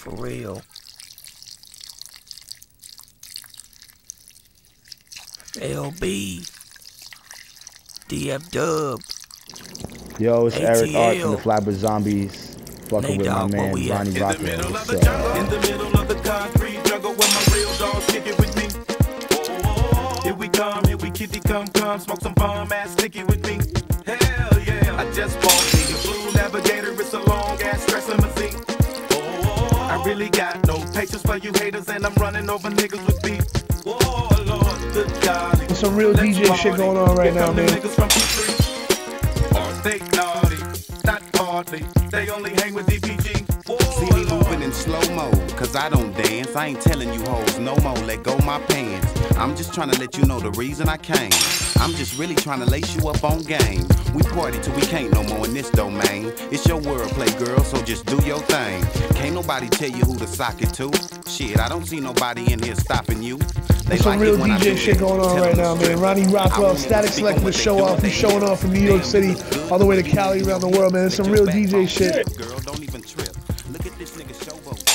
For real. LB. DF Dub. Yo, it's Eric Art from the ATL. Flatbush Zombies. Fucking Nate with my man we at? Ronnie In the Rockwell. middle of the up? jungle, in the middle of the concrete jungle, where my real dogs kick it with me. Here we come, here we kitty come come, smoke some bomb ass sticky with me. Hell I really got no patience for you haters, and I'm running over niggas with beef. Oh Lord, good golly. There's some real Let's DJ shit going on right now, man. Niggas from P3. Are they naughty? Not hardly. They only hang with DPG. See me moving in slow mo, cause I don't dance. I ain't telling you hoes no more, let go my pants. I'm just trying to let you know the reason I came. I'm just really trying to lace you up on game. We party till we can't no more in this domain. It's your world, play girl, so just do your thing. Can't nobody tell you who to sock it to. Shit, I don't see nobody in here stopping you. They There's some like real it when I DJ shit going on right now, man. Ronnie Rockwell, Statik on Selektah show off. He's showing off from New York City all the way to Cali, around the world, man. There's some real DJ shit. Girl, don't even trip. Look at this nigga showboat.